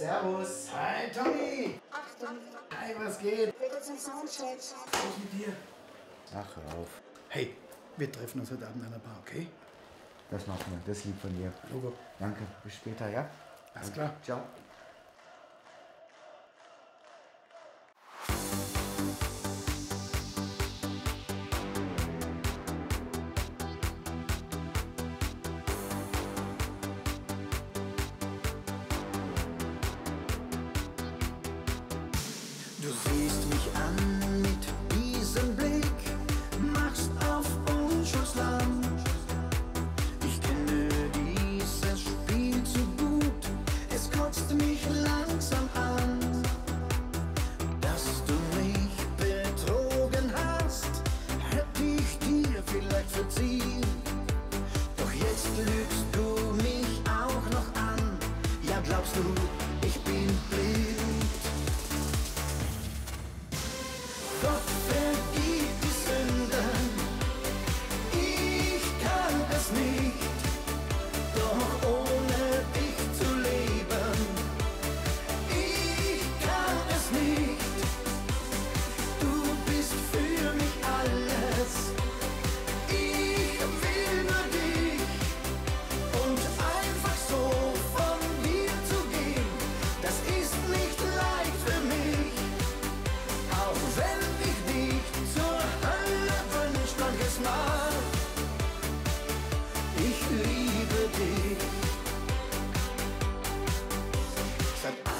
Servus. Hi, Tommy. Achtung, Hi, was geht? bitte zum Soundcheck. Was mit dir? Ach, hör auf. Hey, wir treffen uns heute Abend an der Bar, okay? Das machen wir. Das ist lieb von dir. Logo. Danke. Bis später, ja? Alles klar. Ciao. Du siehst mich an mit diesem Blick, machst auf Unschuldsland. Ich kenne dieses Spiel zu gut, es kotzt mich langsam an. Dass du mich betrogen hast, hätte ich dir vielleicht verziehen. Doch jetzt lügst du mich auch noch an. Ja, glaubst du, ich bin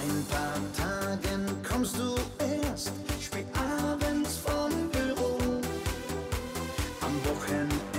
ein paar Tagen kommst du erst spät abends vom Büro. Am Wochenende